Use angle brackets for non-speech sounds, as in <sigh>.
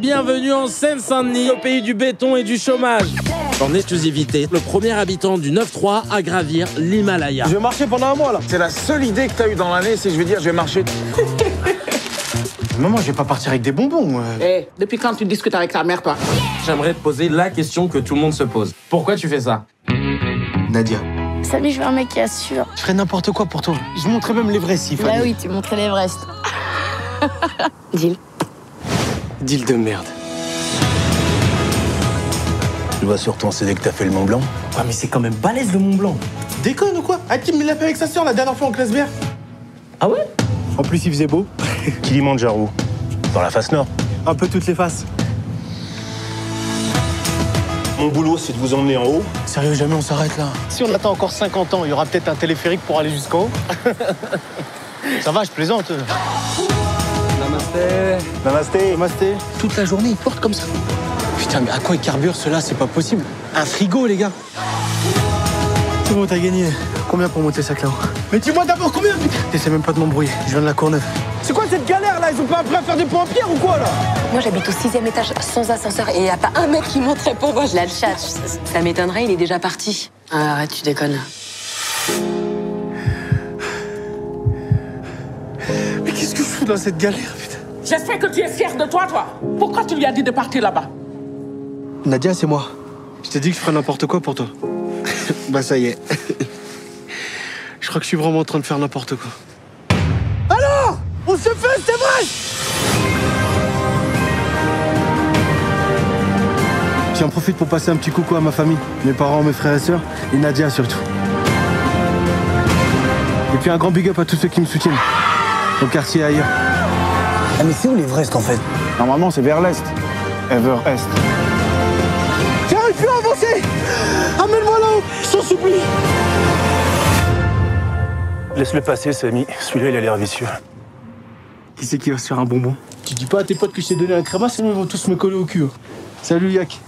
Bienvenue en Seine-Saint-Denis, au pays du béton et du chômage. En exclusivité, le premier habitant du 9-3 à gravir l'Himalaya. Je vais marcher pendant un mois là. C'est la seule idée que t'as eue dans l'année, c'est je vais dire je vais marcher. <laughs> Maman, je vais pas partir avec des bonbons. moi. Eh, depuis quand tu discutes avec ta mère, toi? J'aimerais te poser la question que tout le monde se pose. Pourquoi tu fais ça? Nadia, Salut, je veux un mec qui assure. je ferais n'importe quoi pour toi. Je montrais même l'Everest s'il Bah oui, tu montrais l'Everest. <laughs> Deal. Deal de merde. Tu vas sur ton CD que t'as fait le Mont Blanc Ouais, mais c'est quand même balèze le Mont Blanc. Déconne ou quoi? Hakim, il l'a fait avec sa sœur la dernière fois en classe bière. Ah ouais? En plus, il faisait beau. <laughs> Kilimanjaro. Dans la face nord. Un peu toutes les faces. Mon boulot, c'est de vous emmener en haut. Sérieux, jamais on s'arrête là. Si on attend encore 50 ans, il y aura peut-être un téléphérique pour aller jusqu'en haut. <laughs> Ça va, je plaisante. Namasté. Namasté. Toute la journée, il porte comme ça. Putain, mais à quoi il carbure cela C'est pas possible. Un frigo, les gars. C'est bon, t'as gagné. Combien pour monter ça là-haut Mais dis-moi d'abord combien T'essaies même pas de m'embrouiller. Je viens de la Courneuve. C'est quoi cette galère là? Ils ont pas appris à faire des ponts en pierre ou quoi là? Moi, j'habite au sixième étage sans ascenseur et il n'y a pas un mec qui monterait pour moi. Je la chat. Ça, ça m'étonnerait, il est déjà parti. Ah, arrête, tu déconnes. Mais qu'est-ce que je fous dans cette galère, putain? J'espère que tu es fier de toi, toi. Pourquoi tu lui as dit de partir là-bas? Nadia, c'est moi. Je t'ai dit que je ferais n'importe quoi pour toi. <laughs> bah ça y est. <laughs> je crois que je suis vraiment en train de faire n'importe quoi. Alors? On se fait, c'est vrai? J'en profite pour passer un petit coucou à ma famille, mes parents, mes frères et sœurs, et Nadia surtout. Et puis un grand big up à tous ceux qui me soutiennent, au quartier et ailleurs. Ah, mais c'est où l'Everest en fait Normalement, c'est vers l'est. Ever-Est. J'arrive plus à avancer Amène-moi là-haut, je t'en supplie Laisse-le passer, Samy. Celui-là, il a l'air vicieux. Qui c'est qui va se faire un bonbon? Tu dis pas à tes potes que je t'ai donné un créma, sinon ils vont tous me coller au cul. hein. Salut Yak.